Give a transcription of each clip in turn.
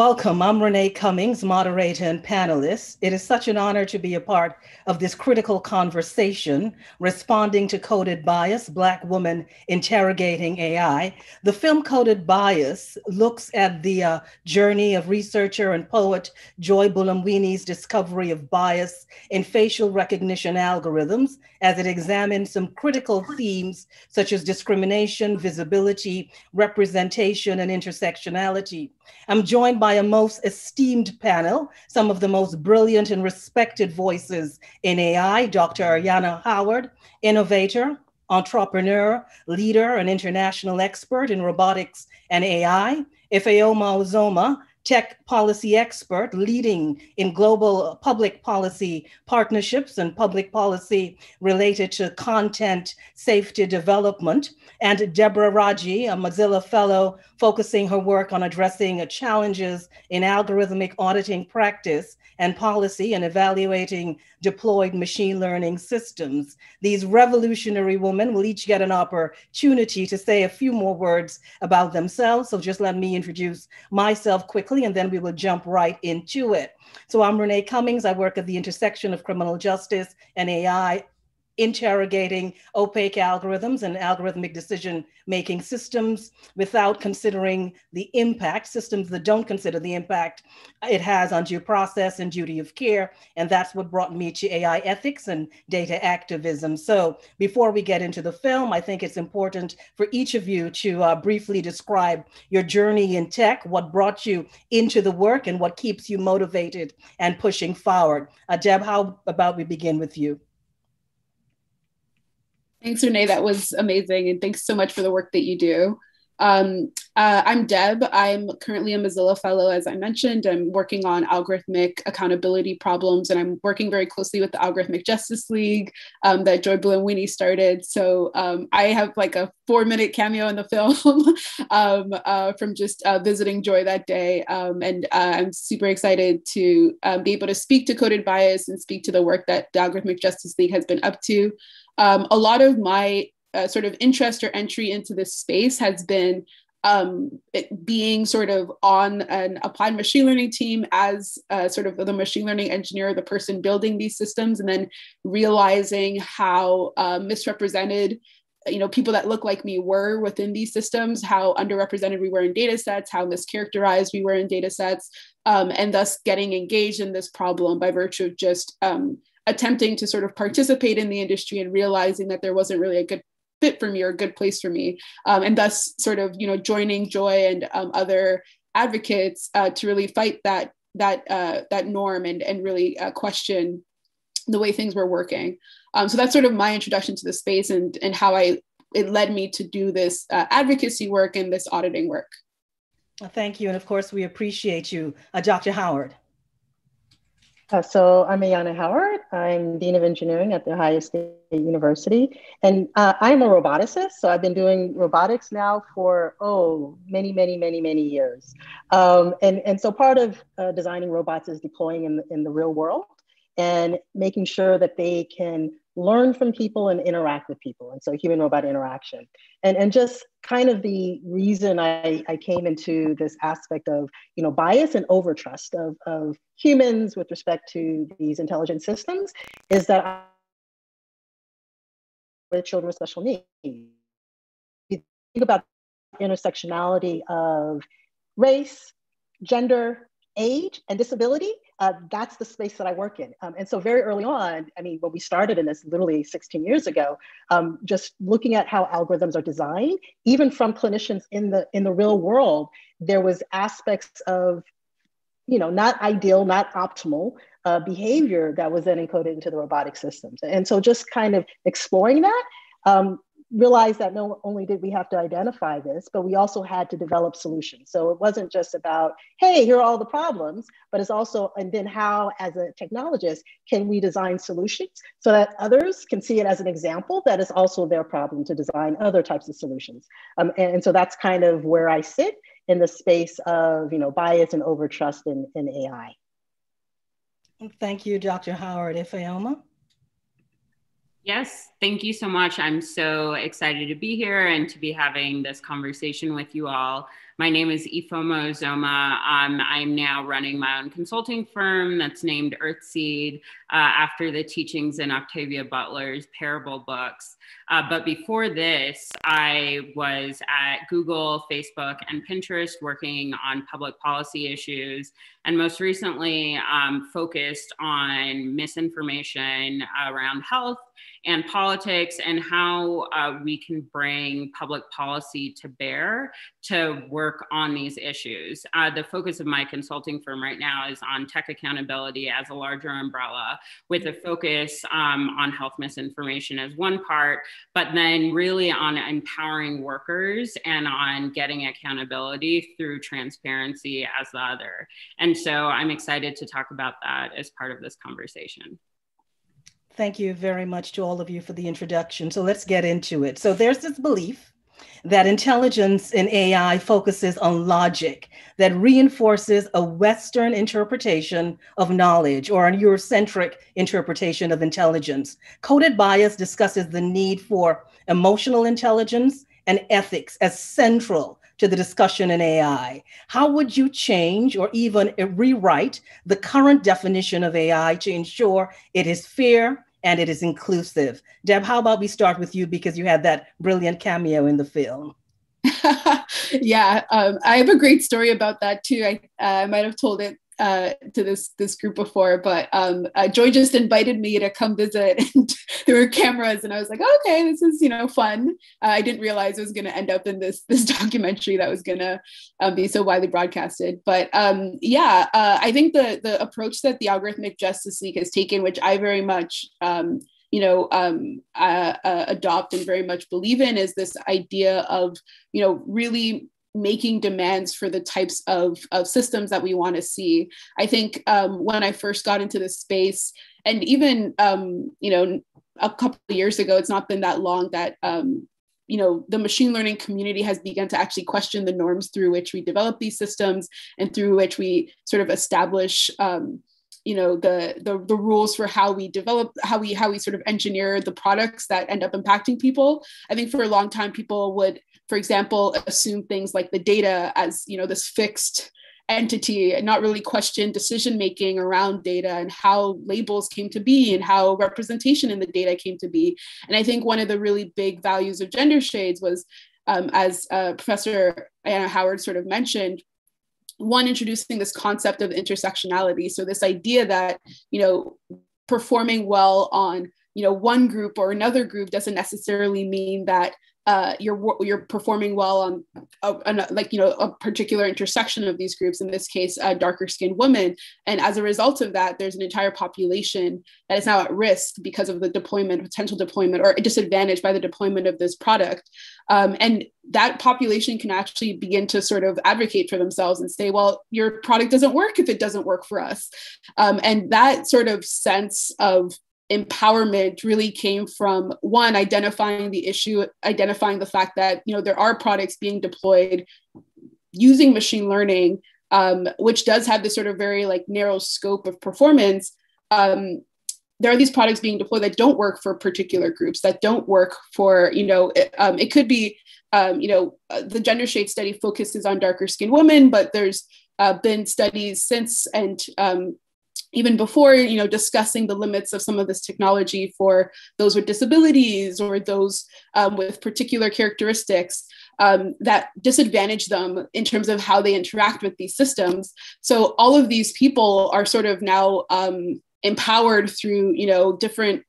Welcome. I'm Renee Cummings, moderator and panelist. It is such an honor to be a part of this critical conversation, responding to coded bias, Black woman interrogating AI. The film Coded Bias looks at the uh, journey of researcher and poet Joy Buolamwini's discovery of bias in facial recognition algorithms as it examines some critical themes such as discrimination, visibility, representation, and intersectionality. I'm joined by a most esteemed panel, some of the most brilliant and respected voices in AI Dr. Ayanna Howard, innovator, entrepreneur, leader, and international expert in robotics and AI. Ifeoma Ozoma, tech policy expert leading in global public policy partnerships and public policy related to content safety development. And Deborah Raji, a Mozilla fellow focusing her work on addressing challenges in algorithmic auditing practice and policy and evaluating deployed machine learning systems. These revolutionary women will each get an opportunity to say a few more words about themselves. So just let me introduce myself quickly and then we will jump right into it. So I'm Renee Cummings. I work at the intersection of criminal justice and AI interrogating opaque algorithms and algorithmic decision making systems without considering the impact, systems that don't consider the impact it has on due process and duty of care. And that's what brought me to AI ethics and data activism. So before we get into the film, I think it's important for each of you to uh, briefly describe your journey in tech, what brought you into the work, and what keeps you motivated and pushing forward. Uh, Deb, how about we begin with you? Thanks, Renee. That was amazing. And thanks so much for the work that you do. Um, uh, I'm Deb. I'm currently a Mozilla Fellow, as I mentioned. I'm working on algorithmic accountability problems, and I'm working very closely with the Algorithmic Justice League um, that Joy Buolamwini started. So um, I have like a four minute cameo in the film um, uh, from just uh, visiting Joy that day. Um, and uh, I'm super excited to um, be able to speak to Coded Bias and speak to the work that the Algorithmic Justice League has been up to um, a lot of my uh, sort of interest or entry into this space has been um, being sort of on an applied machine learning team as uh, sort of the machine learning engineer, the person building these systems, and then realizing how uh, misrepresented you know people that look like me were within these systems how underrepresented we were in data sets how mischaracterized we were in data sets um, and thus getting engaged in this problem by virtue of just um, attempting to sort of participate in the industry and realizing that there wasn't really a good fit for me or a good place for me. Um, and thus sort of you know joining joy and um, other advocates uh, to really fight that that uh, that norm and and really uh, question the way things were working. Um, so that's sort of my introduction to the space and and how i it led me to do this uh, advocacy work and this auditing work. Well, thank you. And of course we appreciate you uh, dr howard uh, so I'm Ayanna Howard. I'm Dean of Engineering at The Ohio State University. And uh, I'm a roboticist. So I've been doing robotics now for, oh, many, many, many, many years. Um, and, and so part of uh, designing robots is deploying in, in the real world and making sure that they can learn from people and interact with people. And so human robot interaction. And, and just kind of the reason I, I came into this aspect of you know bias and overtrust of, of humans with respect to these intelligent systems is that I, with children with special needs. You think about intersectionality of race, gender, age, and disability uh, that's the space that I work in. Um, and so very early on, I mean, when we started in this literally 16 years ago, um, just looking at how algorithms are designed, even from clinicians in the in the real world, there was aspects of, you know, not ideal, not optimal uh, behavior that was then encoded into the robotic systems. And so just kind of exploring that, um, realized that not only did we have to identify this, but we also had to develop solutions. So it wasn't just about, hey, here are all the problems, but it's also, and then how, as a technologist, can we design solutions so that others can see it as an example that is also their problem to design other types of solutions. Um, and, and, so that's kind of where I sit in the space of, you know, bias and overtrust in, in AI. Thank you, Dr. Howard Ifeoma. Yes, thank you so much. I'm so excited to be here and to be having this conversation with you all. My name is Ifeoma Ozoma. Um, I'm now running my own consulting firm that's named Earthseed uh, after the teachings in Octavia Butler's Parable books. Uh, but before this, I was at Google, Facebook, and Pinterest working on public policy issues, and most recently um, focused on misinformation around health and politics and how uh, we can bring public policy to bear to work on these issues. Uh, the focus of my consulting firm right now is on tech accountability as a larger umbrella, with a focus um, on health misinformation as one part, but then really on empowering workers and on getting accountability through transparency as the other. And so I'm excited to talk about that as part of this conversation. Thank you very much to all of you for the introduction. So let's get into it. So there's this belief that intelligence in AI focuses on logic that reinforces a Western interpretation of knowledge or a Eurocentric interpretation of intelligence. Coded bias discusses the need for emotional intelligence and ethics as central to the discussion in AI. How would you change or even rewrite the current definition of AI to ensure it is fair, and it is inclusive. Deb, how about we start with you because you had that brilliant cameo in the film? yeah, um, I have a great story about that too. I, uh, I might have told it uh, to this this group before, but um, uh, Joy just invited me to come visit, and there were cameras, and I was like, oh, okay, this is you know fun. Uh, I didn't realize it was going to end up in this this documentary that was going to um, be so widely broadcasted. But um, yeah, uh, I think the the approach that the Algorithmic Justice League has taken, which I very much um, you know um, uh, uh, adopt and very much believe in is this idea of you know really making demands for the types of, of systems that we want to see. I think um, when I first got into this space, and even um, you know a couple of years ago, it's not been that long that um, you know the machine learning community has begun to actually question the norms through which we develop these systems and through which we sort of establish um, you know the, the the rules for how we develop how we how we sort of engineer the products that end up impacting people i think for a long time people would for example, assume things like the data as you know this fixed entity and not really question decision making around data and how labels came to be and how representation in the data came to be. And I think one of the really big values of gender shades was, um, as uh, Professor Ayanna Howard sort of mentioned, one introducing this concept of intersectionality. So this idea that you know performing well on you know one group or another group doesn't necessarily mean that uh, you're you're performing well on a, a, like you know a particular intersection of these groups in this case uh, darker skinned women and as a result of that there's an entire population that is now at risk because of the deployment potential deployment or disadvantaged by the deployment of this product. Um, and that population can actually begin to sort of advocate for themselves and say well your product doesn't work if it doesn't work for us. Um, and that sort of sense of empowerment really came from one identifying the issue identifying the fact that you know there are products being deployed using machine learning um, which does have this sort of very like narrow scope of performance. Um, there are these products being deployed that don't work for particular groups that don't work for you know it, um, it could be um, you know uh, the gender shade study focuses on darker skinned women but there's uh, been studies since and um, even before you know discussing the limits of some of this technology for those with disabilities or those um, with particular characteristics um, that disadvantage them in terms of how they interact with these systems. So all of these people are sort of now um, empowered through you know different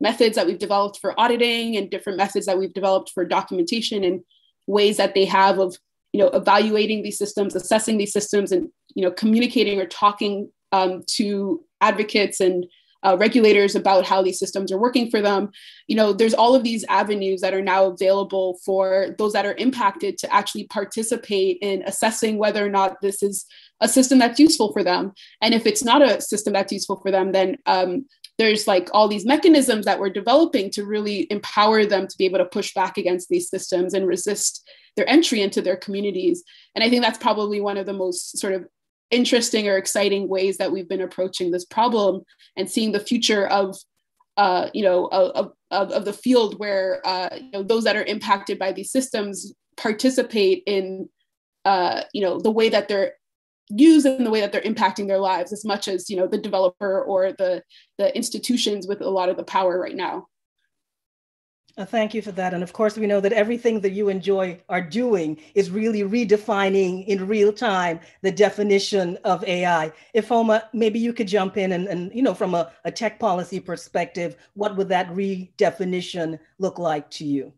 methods that we've developed for auditing and different methods that we've developed for documentation and ways that they have of you know evaluating these systems assessing these systems and you know communicating or talking um, to advocates and uh, regulators about how these systems are working for them. You know, there's all of these avenues that are now available for those that are impacted to actually participate in assessing whether or not this is a system that's useful for them. And if it's not a system that's useful for them, then um, there's like all these mechanisms that we're developing to really empower them to be able to push back against these systems and resist their entry into their communities. And I think that's probably one of the most sort of interesting or exciting ways that we've been approaching this problem and seeing the future of uh, you know of, of, of, the field where uh, you know those that are impacted by these systems participate in uh, you know the way that they're used and the way that they're impacting their lives as much as you know the developer or the the institutions with a lot of the power right now thank you for that. And of course, we know that everything that you and Joy are doing is really redefining in real time the definition of AI. Ifeoma, maybe you could jump in and, and you know, from a, a tech policy perspective, what would that redefinition look like to you?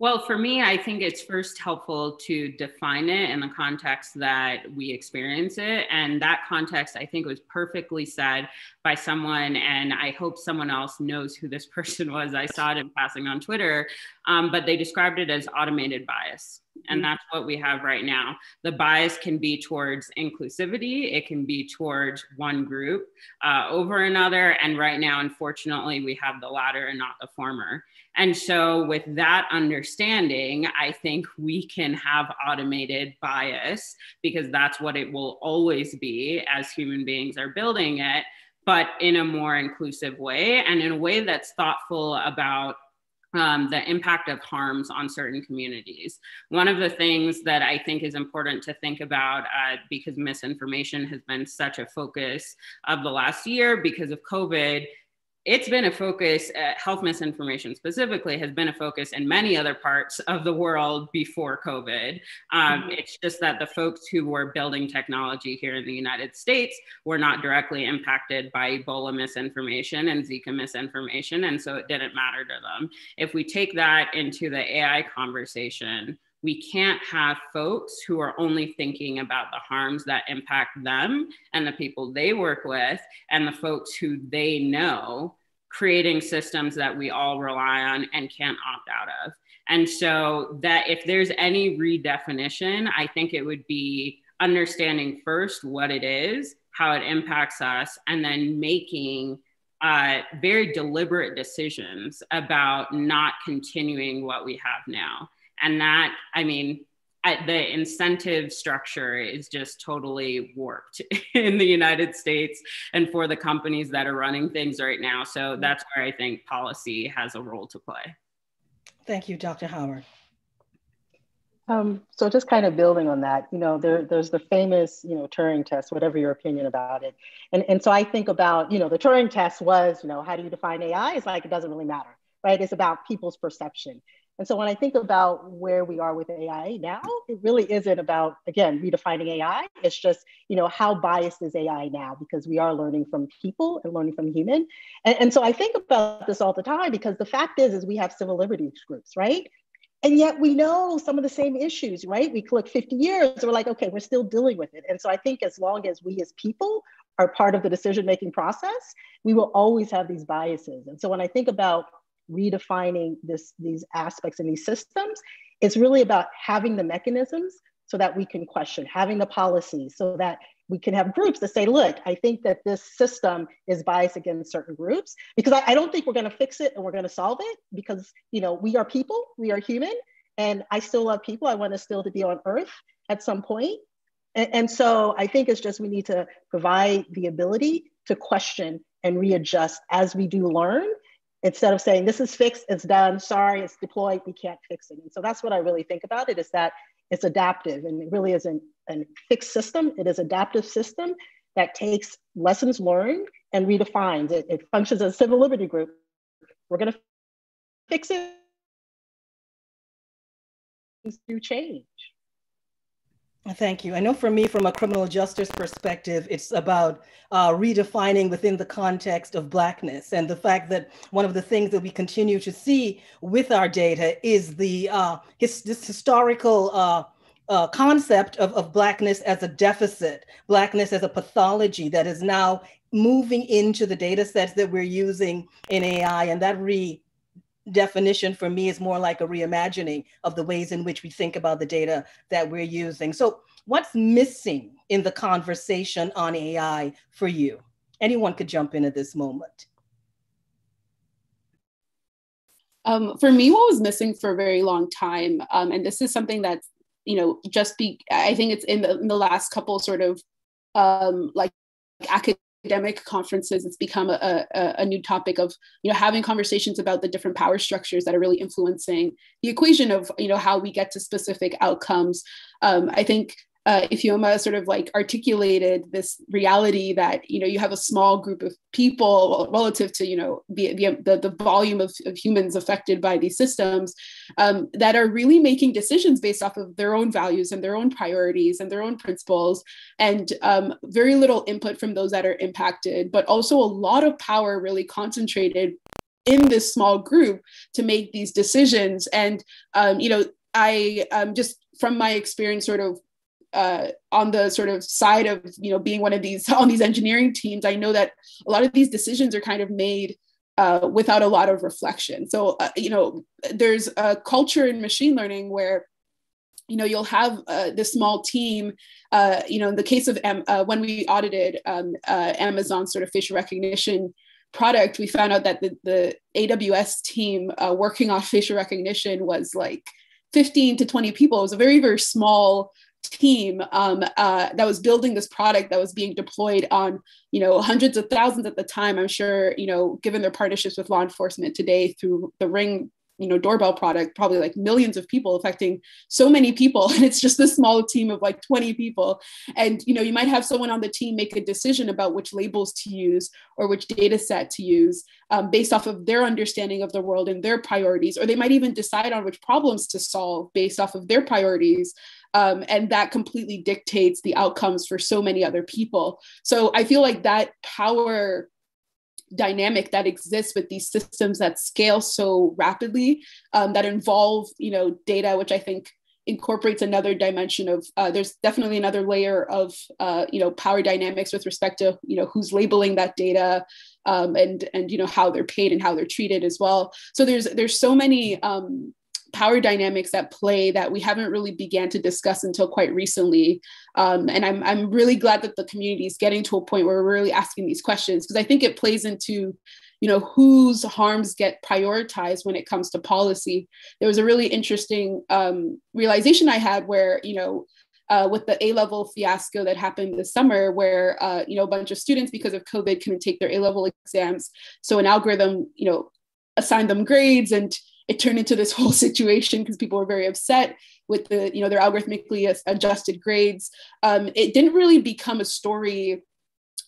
Well, for me, I think it's first helpful to define it in the context that we experience it. And that context, I think, was perfectly said by someone. And I hope someone else knows who this person was. I saw it in passing on Twitter, um, but they described it as automated bias. And mm-hmm. that's what we have right now. The bias can be towards inclusivity, it can be towards one group uh, over another. And right now, unfortunately, we have the latter and not the former. And so, with that understanding, I think we can have automated bias because that's what it will always be as human beings are building it, but in a more inclusive way and in a way that's thoughtful about um, the impact of harms on certain communities. One of the things that I think is important to think about uh, because misinformation has been such a focus of the last year because of COVID it's been a focus, uh, health misinformation specifically has been a focus in many other parts of the world before COVID. Um, mm-hmm. It's just that the folks who were building technology here in the United States were not directly impacted by Ebola misinformation and Zika misinformation. And so it didn't matter to them. If we take that into the AI conversation, we can't have folks who are only thinking about the harms that impact them and the people they work with and the folks who they know creating systems that we all rely on and can't opt out of. And so that if there's any redefinition i think it would be understanding first what it is how it impacts us and then making uh, very deliberate decisions about not continuing what we have now and that i mean the incentive structure is just totally warped in the united states and for the companies that are running things right now so that's where i think policy has a role to play thank you dr howard um, so just kind of building on that, you know, there, there's the famous, you know, Turing test, whatever your opinion about it. And, and so I think about, you know, the Turing test was, you know, how do you define AI? It's like, it doesn't really matter, right? It's about people's perception. And so when I think about where we are with AI now, it really isn't about, again, redefining AI. It's just, you know, how biased is AI now? Because we are learning from people and learning from human. And, and so I think about this all the time because the fact is, is we have civil liberties groups, right? And yet we know some of the same issues, right? We click 50 years, we're like, okay, we're still dealing with it. And so I think as long as we as people are part of the decision-making process, we will always have these biases. And so when I think about redefining this, these aspects and these systems. It's really about having the mechanisms so that we can question, having the policies so that we can have groups that say, look, I think that this system is biased against certain groups because I, I don't think we're going to fix it and we're going to solve it because, you know, we are people, we are human, and I still love people. I want us still to be on earth at some point. And, and so I think it's just we need to provide the ability to question and readjust as we do learn instead of saying this is fixed, it's done, sorry, it's deployed, we can't fix it. And so that's what I really think about it is that it's adaptive and it really isn't a fixed system. It is adaptive system that takes lessons learned and redefines it. It functions as a civil liberty group. We're gonna fix it. Do change. Thank you. I know for me, from a criminal justice perspective, it's about uh, redefining within the context of Blackness and the fact that one of the things that we continue to see with our data is the uh, his, this historical uh, uh, concept of, of Blackness as a deficit, Blackness as a pathology that is now moving into the data sets that we're using in AI. And that re definition for me is more like a reimagining of the ways in which we think about the data that we're using. So, what's missing in the conversation on AI for you? Anyone could jump in at this moment. Um, for me, what was missing for a very long time, um, and this is something that's you know just be I think it's in the, in the last couple sort of um, like academic academic conferences it's become a, a, a, new topic of you know having conversations about the different power structures that are really influencing the equation of you know how we get to specific outcomes. Um, i think uh, Ifeoma sort of like articulated this reality that you know you have a small group of people relative to you know the the, the volume of, of humans affected by these systems um, that are really making decisions based off of their own values and their own priorities and their own principles and um, very little input from those that are impacted but also a lot of power really concentrated in this small group to make these decisions. And um, you know I um, just from my experience sort of uh, on the sort of side of you know being one of these on these engineering teams, I know that a lot of these decisions are kind of made uh, without a lot of reflection. So uh, you know, there's a culture in machine learning where you know you'll have uh, this small team. Uh, you know, in the case of uh, when we audited um, uh, Amazon sort of facial recognition product, we found out that the, the AWS team uh, working on facial recognition was like 15 to 20 people. It was a very, very small team um, uh, that was building this product that was being deployed on you know hundreds of thousands at the time i'm sure you know given their partnerships with law enforcement today through the ring you know doorbell product probably like millions of people affecting so many people. And it's just this small team of like 20 people. And you know you might have someone on the team make a decision about which labels to use or which data set to use um, based off of their understanding of the world and their priorities or they might even decide on which problems to solve based off of their priorities um, and that completely dictates the outcomes for so many other people. So i feel like that power dynamic that exists with these systems that scale so rapidly um, that involve you know data which i think incorporates another dimension of uh, there's definitely another layer of uh, you know power dynamics with respect to you know who's labeling that data um, and and you know how they're paid and how they're treated as well. So there's there's so many um, power dynamics at play that we haven't really began to discuss until quite recently. Um, and I'm, I'm really glad that the community is getting to a point where we're really asking these questions because I think it plays into you know whose harms get prioritized when it comes to policy there was a really interesting um, realization i had where you know uh, with the A level fiasco that happened this summer, where uh, you know a bunch of students because of COVID couldn't take their A level exams, so an algorithm you know assigned them grades and it turned into this whole situation because people were very upset with the you know their algorithmically adjusted grades. Um, it didn't really become a story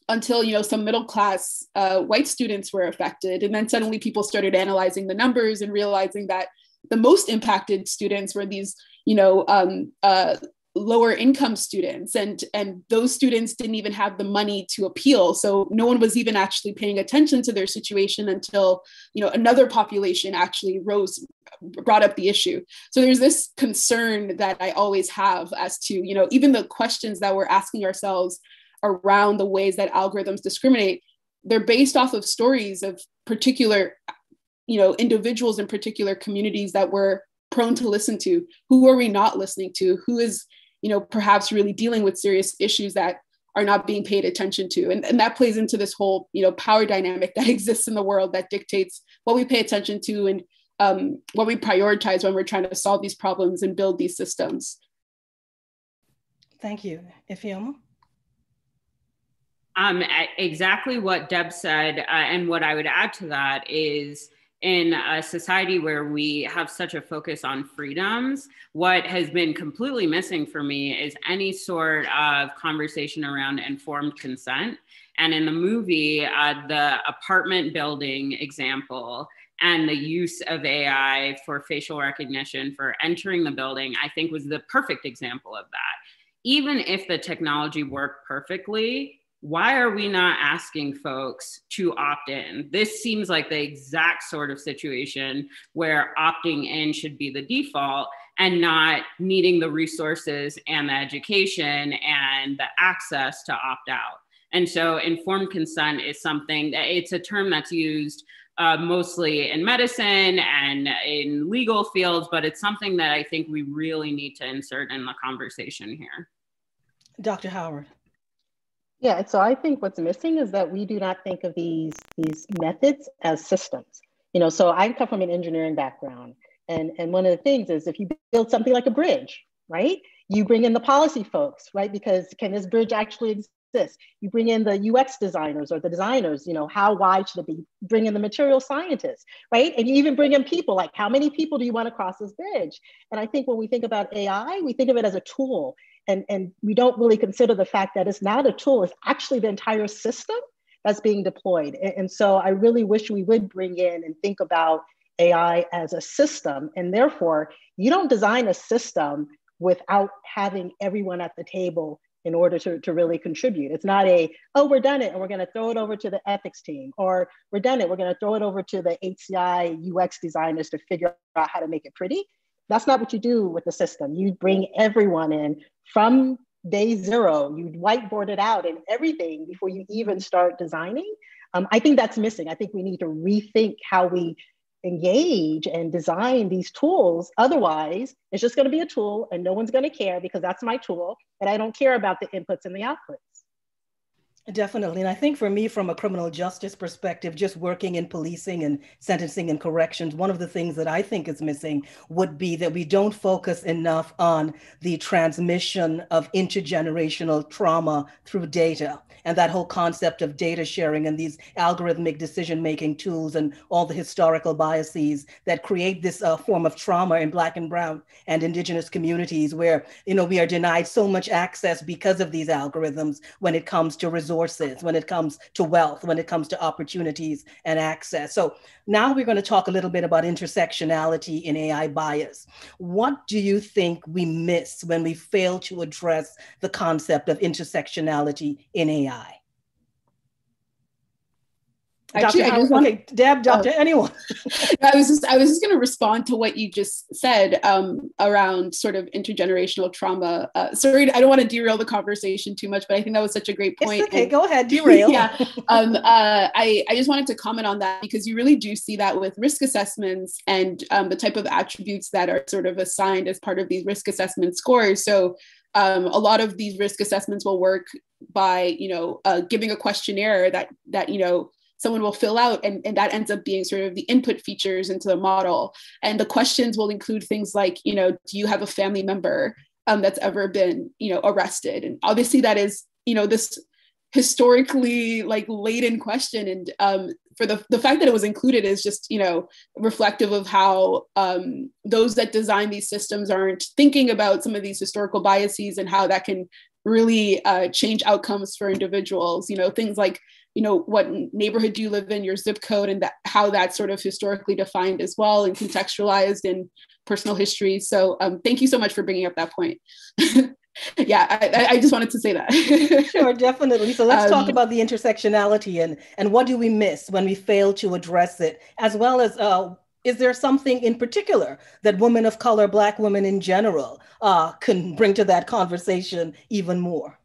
until you know some middle class uh, white students were affected. And then suddenly people started analyzing the numbers and realizing that the most impacted students were these you know um, uh, lower income students and and those students didn't even have the money to appeal. So no one was even actually paying attention to their situation until you know another population actually rose brought up the issue. So there's this concern that i always have as to you know even the questions that we're asking ourselves around the ways that algorithms discriminate they're based off of stories of particular you know individuals in particular communities that we're prone to listen to. Who are we not listening to? Who is you know, perhaps really dealing with serious issues that are not being paid attention to. And, and that plays into this whole, you know, power dynamic that exists in the world that dictates what we pay attention to and um, what we prioritize when we're trying to solve these problems and build these systems. Thank you. Ifeoma? Um, exactly what Deb said, uh, and what I would add to that is in a society where we have such a focus on freedoms, what has been completely missing for me is any sort of conversation around informed consent. And in the movie, uh, the apartment building example and the use of AI for facial recognition for entering the building, I think was the perfect example of that. Even if the technology worked perfectly, why are we not asking folks to opt in? This seems like the exact sort of situation where opting in should be the default and not needing the resources and the education and the access to opt out. And so informed consent is something that it's a term that's used uh, mostly in medicine and in legal fields, but it's something that I think we really need to insert in the conversation here. Dr. Howard. Yeah, so I think what's missing is that we do not think of these these methods as systems. You know, so I come from an engineering background, and and one of the things is if you build something like a bridge, right? You bring in the policy folks, right? Because can this bridge actually assist. You bring in the UX designers or the designers, you know, how wide should it be? Bring in the material scientists, right? And you even bring in people like how many people do you want to cross this bridge? And I think when we think about AI, we think of it as a tool and, and we don't really consider the fact that it's not a tool, it's actually the entire system that's being deployed. And, and so I really wish we would bring in and think about AI as a system. And therefore, you don't design a system without having everyone at the table in order to, to really contribute. It's not a, oh, we're done it and we're going to throw it over to the ethics team, or we're done it, we're going to throw it over to the HCI UX designers to figure out how to make it pretty. That's not what you do with the system. You bring everyone in from day zero, you whiteboard it out and everything before you even start designing. Um, I think that's missing. I think we need to rethink how we engage and design these tools. Otherwise, it's just going to be a tool and no one's going to care because that's my tool and I don't care about the inputs and the outputs. Definitely. And I think for me, from a criminal justice perspective, just working in policing and sentencing and corrections, one of the things that I think is missing would be that we don't focus enough on the transmission of intergenerational trauma through data and that whole concept of data sharing and these algorithmic decision making tools and all the historical biases that create this uh, form of trauma in black and brown and indigenous communities where you know we are denied so much access because of these algorithms when it comes to resources when it comes to wealth when it comes to opportunities and access. So now we're going to talk a little bit about intersectionality in ai bias. What do you think we miss when we fail to address the concept of intersectionality in ai Actually, Dr. I just want okay, Deb, Dr. Uh, anyone. I was just I was just going to respond to what you just said um, around sort of intergenerational trauma. Uh, sorry, I don't want to derail the conversation too much, but I think that was such a great point. It's okay, and, go ahead, derail. yeah, um, uh, I I just wanted to comment on that because you really do see that with risk assessments and um, the type of attributes that are sort of assigned as part of these risk assessment scores. So um, a lot of these risk assessments will work by you know uh, giving a questionnaire that that you know someone will fill out and, and that ends up being sort of the input features into the model. And the questions will include things like you know do you have a family member um, that's ever been you know arrested? And obviously that is you know this historically like laden question. And um, for the, the fact that it was included is just you know reflective of how um, those that design these systems aren't thinking about some of these historical biases and how that can really uh, change outcomes for individuals. You know things like you know what neighborhood do you live in your zip code and that how that's sort of historically defined as well and contextualized in personal history. So um, thank you so much for bringing up that point. Yeah I, I, just wanted to say that. Sure definitely. So let's um, talk about the intersectionality and and what do we miss when we fail to address it as well as uh, is there something in particular that women of color black women in general uh, can bring to that conversation even more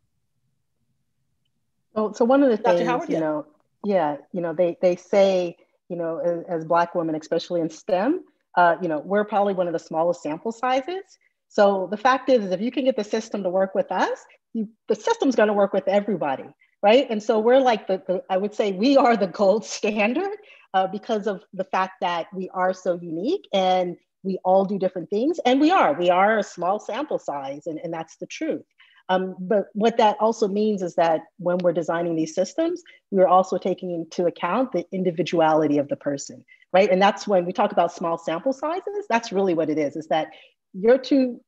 Oh, so one of the Dr. things, Howard, you know, yeah, you know, they they say, you know, as, as Black women, especially in STEM, uh, you know, we're probably one of the smallest sample sizes. So the fact is, is if you can get the system to work with us, you, the system's going to work with everybody, right? And so we're like the, the I would say we are the gold standard uh, because of the fact that we are so unique and we all do different things, and we are we are a small sample size, and, and that's the truth. Um, but what that also means is that when we're designing these systems, we're also taking into account the individuality of the person, right? And that's when we talk about small sample sizes, that's really what it is, is that you're too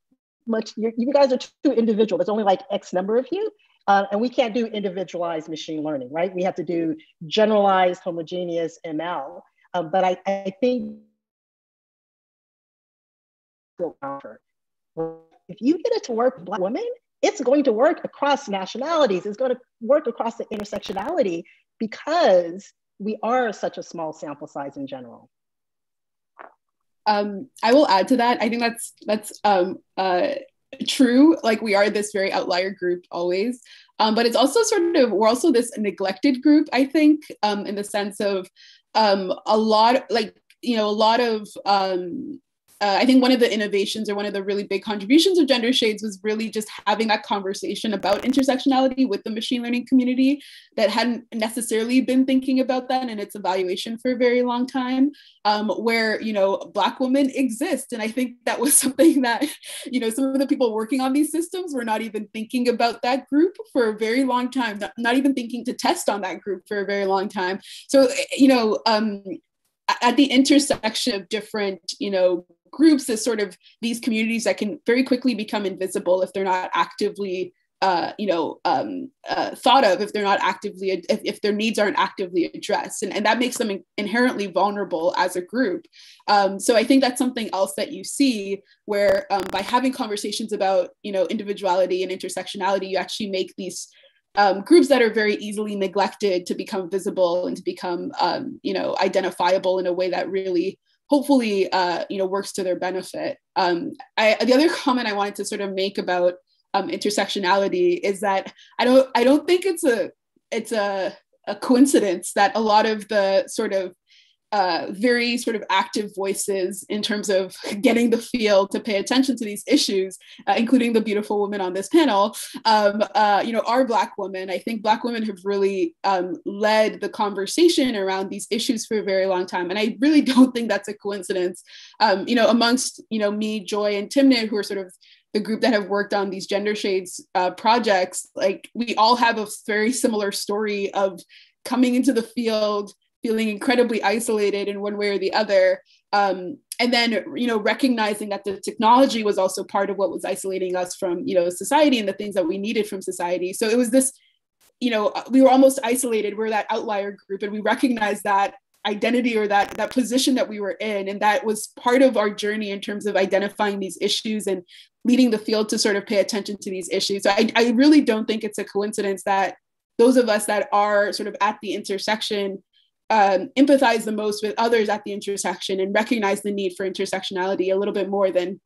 much, you're, you guys are too individual. There's only like X number of you. Uh, and we can't do individualized machine learning, right? We have to do generalized homogeneous ML. Um, but I, I think if you get it to work Black women, it's going to work across nationalities. It's going to work across the intersectionality because we are such a small sample size in general. Um, I will add to that. I think that's that's um, uh, true. Like we are this very outlier group always, um, but it's also sort of we're also this neglected group. I think um, in the sense of um, a lot like you know a lot of um, uh, I think one of the innovations or one of the really big contributions of Gender Shades was really just having that conversation about intersectionality with the machine learning community that hadn't necessarily been thinking about that in its evaluation for a very long time, um, where, you know, Black women exist. And I think that was something that, you know, some of the people working on these systems were not even thinking about that group for a very long time, not, not even thinking to test on that group for a very long time. So, you know, um, at the intersection of different, you know, groups as sort of these communities that can very quickly become invisible if they're not actively uh, you know, um, uh, thought of if they're not actively, if, if their needs aren't actively addressed. And, and that makes them inherently vulnerable as a group. Um, so I think that's something else that you see where um, by having conversations about, you know, individuality and intersectionality, you actually make these um, groups that are very easily neglected to become visible and to become, um, you know, identifiable in a way that really hopefully uh, you know works to their benefit. Um, I, the other comment I wanted to sort of make about um, intersectionality is that I don't I don't think it's a it's a, a coincidence that a lot of the sort of uh, very sort of active voices in terms of getting the field to pay attention to these issues, uh, including the beautiful woman on this panel, um, uh, you know, are Black women. I think Black women have really um, led the conversation around these issues for a very long time. And I really don't think that's a coincidence. Um, you know, amongst, you know, me, Joy, and Timnit, who are sort of the group that have worked on these gender shades uh, projects, like we all have a very similar story of coming into the field feeling incredibly isolated in one way or the other. Um, and then you know recognizing that the technology was also part of what was isolating us from you know society and the things that we needed from society. So it was this you know we were almost isolated. We're that outlier group and we recognized that identity or that that position that we were in. And that was part of our journey in terms of identifying these issues and leading the field to sort of pay attention to these issues. So i, I really don't think it's a coincidence that those of us that are sort of at the intersection um, empathize the most with others at the intersection and recognize the need for intersectionality a little bit more than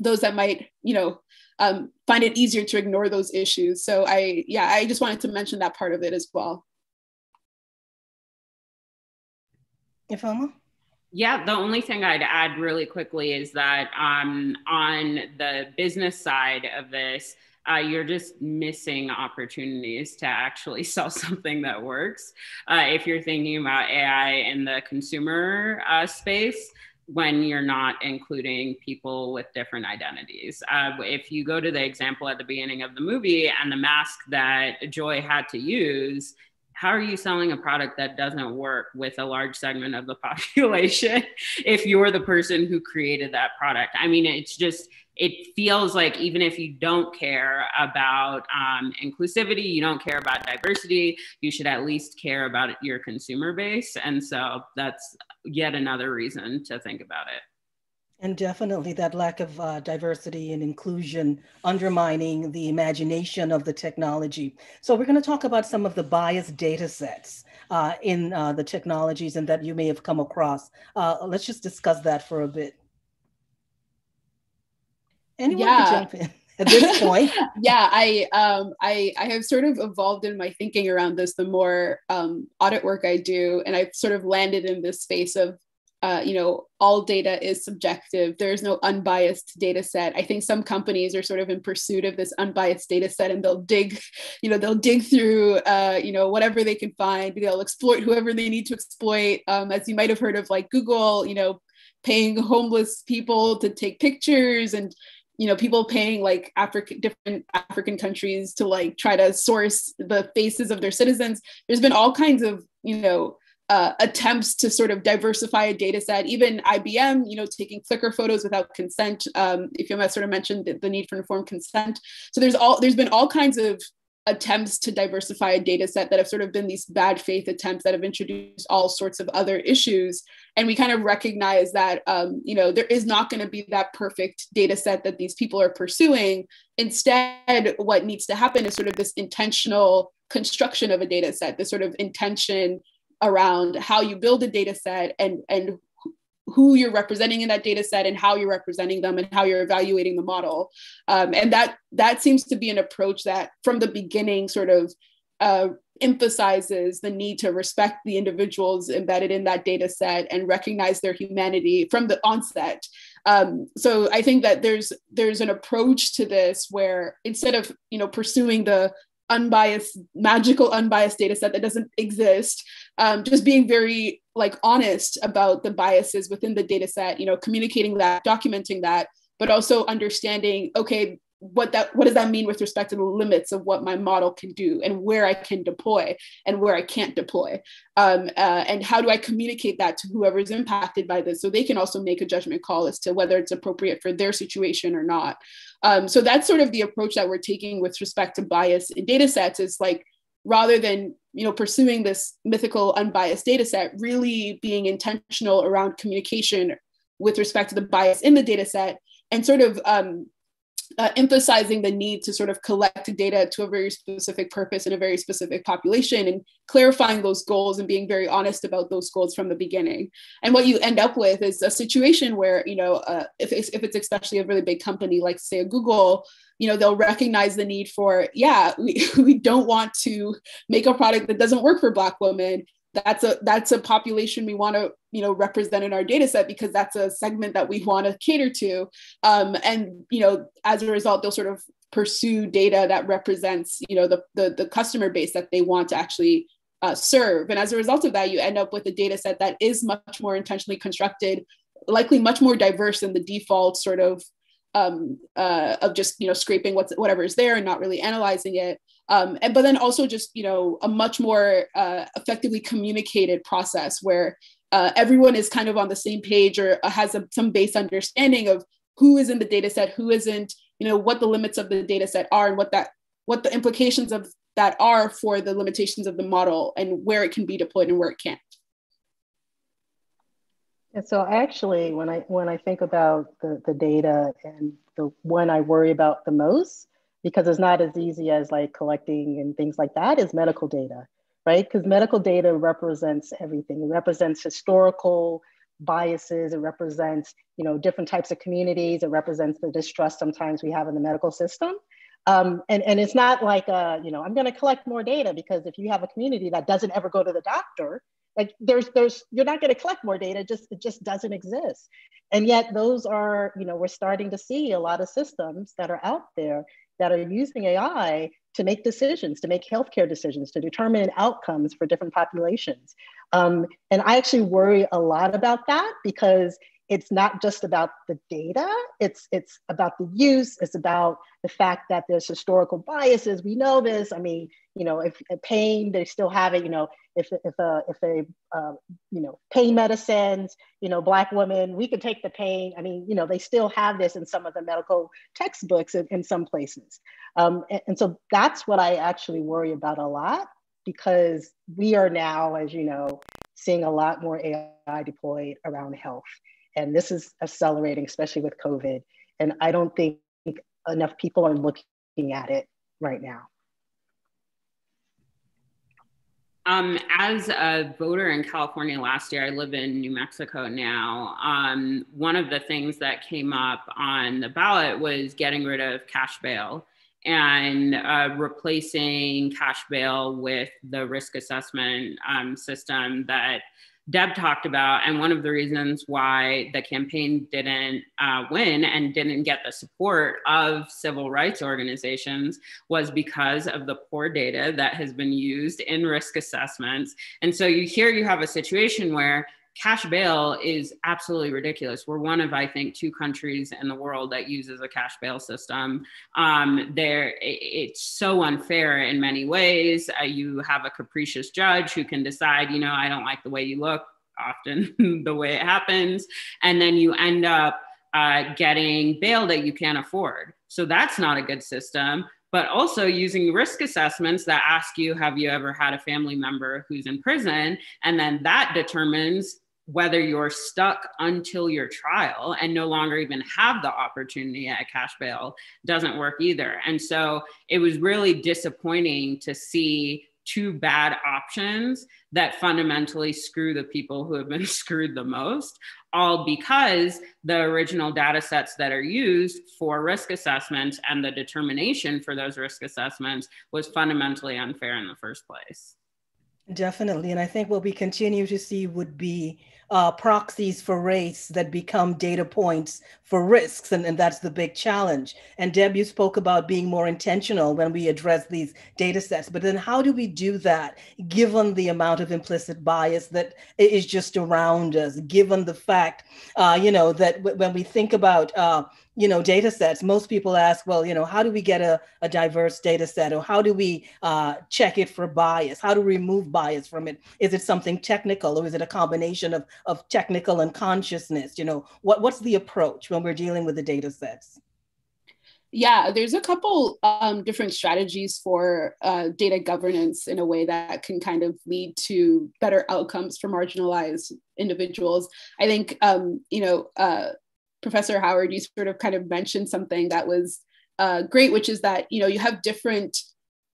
those that might, you know, um, find it easier to ignore those issues. So I, yeah, I just wanted to mention that part of it as well. Ifeoma? Yeah, the only thing I'd add really quickly is that um, on the business side of this, uh, you're just missing opportunities to actually sell something that works. Uh, if you're thinking about AI in the consumer uh, space, when you're not including people with different identities. Uh, if you go to the example at the beginning of the movie and the mask that Joy had to use, how are you selling a product that doesn't work with a large segment of the population if you're the person who created that product? I mean, it's just, it feels like even if you don't care about um, inclusivity, you don't care about diversity, you should at least care about your consumer base. And so that's yet another reason to think about it. And definitely that lack of uh, diversity and inclusion undermining the imagination of the technology. So we're going to talk about some of the biased data sets uh, in uh, the technologies and that you may have come across. Uh, let's just discuss that for a bit. Anyone yeah. can jump in at this point. yeah, I um I I have sort of evolved in my thinking around this the more um, audit work I do, and I've sort of landed in this space of uh, you know all data is subjective there's no unbiased data set i think some companies are sort of in pursuit of this unbiased data set and they'll dig you know they'll dig through uh, you know whatever they can find they'll exploit whoever they need to exploit um, as you might have heard of like google you know paying homeless people to take pictures and you know people paying like african different african countries to like try to source the faces of their citizens. There's been all kinds of you know uh, attempts to sort of diversify a data set. Even ibm you know taking flickr photos without consent um, if you sort of mentioned the, the need for informed consent. So there's all there's been all kinds of attempts to diversify a data set that have sort of been these bad faith attempts that have introduced all sorts of other issues. And we kind of recognize that um, you know there is not going to be that perfect data set that these people are pursuing. Instead what needs to happen is sort of this intentional construction of a data set this sort of intention around how you build a data set and and who you're representing in that data set and how you're representing them and how you're evaluating the model. Um, and that that seems to be an approach that from the beginning sort of uh, emphasizes the need to respect the individuals embedded in that data set and recognize their humanity from the onset. Um, so I think that there's there's an approach to this where instead of you know pursuing the unbiased magical unbiased data set that doesn't exist um, just being very like honest about the biases within the data set you know communicating that documenting that but also understanding okay what that what does that mean with respect to the limits of what my model can do and where I can deploy and where I can't deploy. Um, uh, and how do I communicate that to whoever is impacted by this so they can also make a judgment call as to whether it's appropriate for their situation or not. Um, so that's sort of the approach that we're taking with respect to bias in data sets is like rather than you know pursuing this mythical unbiased data set really being intentional around communication with respect to the bias in the data set and sort of um, uh, emphasizing the need to sort of collect data to a very specific purpose in a very specific population and clarifying those goals and being very honest about those goals from the beginning. And what you end up with is a situation where, you know, uh, if, it's, if it's especially a really big company like, say, a Google, you know, they'll recognize the need for, yeah, we, we don't want to make a product that doesn't work for Black women that's a that's a population we want to you know represent in our data set because that's a segment that we want to cater to. Um, and you know as a result they'll sort of pursue data that represents you know the the, the customer base that they want to actually uh, serve. And as a result of that you end up with a data set that is much more intentionally constructed likely much more diverse than the default sort of um, uh, of just you know scraping what's whatever is there and not really analyzing it um, and but then also just you know a much more uh, effectively communicated process where uh, everyone is kind of on the same page or has a, some base understanding of who is in the data set who isn't you know what the limits of the data set are and what that what the implications of that are for the limitations of the model and where it can be deployed and where it can't. And so actually when i when i think about the, the data and the one i worry about the most because it's not as easy as like collecting and things like that is medical data, right? Because medical data represents everything. It represents historical biases. It represents, you know, different types of communities. It represents the distrust sometimes we have in the medical system. Um, and, and it's not like, uh, you know, I'm going to collect more data because if you have a community that doesn't ever go to the doctor, like there's, there's, you're not going to collect more data. Just, it just doesn't exist. And yet those are, you know, we're starting to see a lot of systems that are out there that are using AI to make decisions, to make healthcare decisions, to determine outcomes for different populations. Um, and I actually worry a lot about that because it's not just about the data it's it's about the use it's about the fact that there's historical biases we know this i mean you know if, pain they still have it you know if if a if a uh, you know pain medicines you know black women we can take the pain i mean you know they still have this in some of the medical textbooks in, in some places um, and, and so that's what i actually worry about a lot because we are now as you know seeing a lot more ai deployed around health and this is accelerating, especially with COVID. And I don't think enough people are looking at it right now. Um, as a voter in California last year, I live in New Mexico now. Um, one of the things that came up on the ballot was getting rid of cash bail and uh, replacing cash bail with the risk assessment um, system that Deb talked about, and one of the reasons why the campaign didn't uh, win and didn't get the support of civil rights organizations was because of the poor data that has been used in risk assessments. And so you here you have a situation where cash bail is absolutely ridiculous. We're one of, I think, two countries in the world that uses a cash bail system. Um, there, it's so unfair in many ways. Uh, you have a capricious judge who can decide, you know, I don't like the way you look. Often, the way it happens, and then you end up uh, getting bail that you can't afford. So that's not a good system but also using risk assessments that ask you have you ever had a family member who's in prison and then that determines whether you're stuck until your trial and no longer even have the opportunity at cash bail doesn't work either. And so it was really disappointing to see two bad options that fundamentally screw the people who have been screwed the most, all because the original data sets that are used for risk assessments and the determination for those risk assessments was fundamentally unfair in the first place. Definitely. And I think what we continue to see would be uh, proxies for race that become data points for risks, and, and that's the big challenge. And Deb, you spoke about being more intentional when we address these data sets, but then how do we do that given the amount of implicit bias that is just around us, given the fact, uh, you know, that w- when we think about uh, you know data sets most people ask well you know how do we get a, a diverse data set or how do we uh, check it for bias? How to remove bias from it? Is it something technical or is it a combination of, of technical and consciousness? You know what, what's the approach when we're dealing with the data sets? Yeah there's a couple um, different strategies for uh, data governance in a way that can kind of lead to better outcomes for marginalized individuals. I think um, you know uh, Professor Howard, you sort of kind of mentioned something that was uh, great, which is that you know you have different.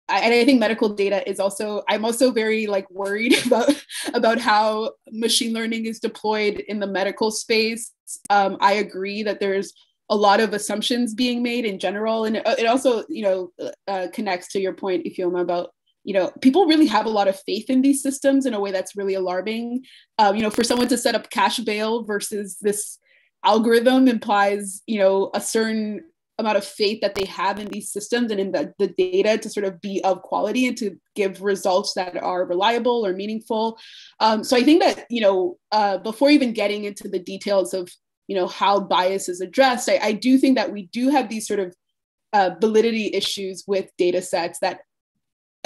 And I think medical data is also. I'm also very like worried about about how machine learning is deployed in the medical space. Um, I agree that there's a lot of assumptions being made in general, and it, it also you know uh, connects to your point, Ifeoma, about you know people really have a lot of faith in these systems in a way that's really alarming. Um, you know, for someone to set up cash bail versus this algorithm implies you know a certain amount of faith that they have in these systems and in the, the data to sort of be of quality and to give results that are reliable or meaningful. Um, so i think that you know uh, before even getting into the details of you know how bias is addressed i, I do think that we do have these sort of uh, validity issues with data sets that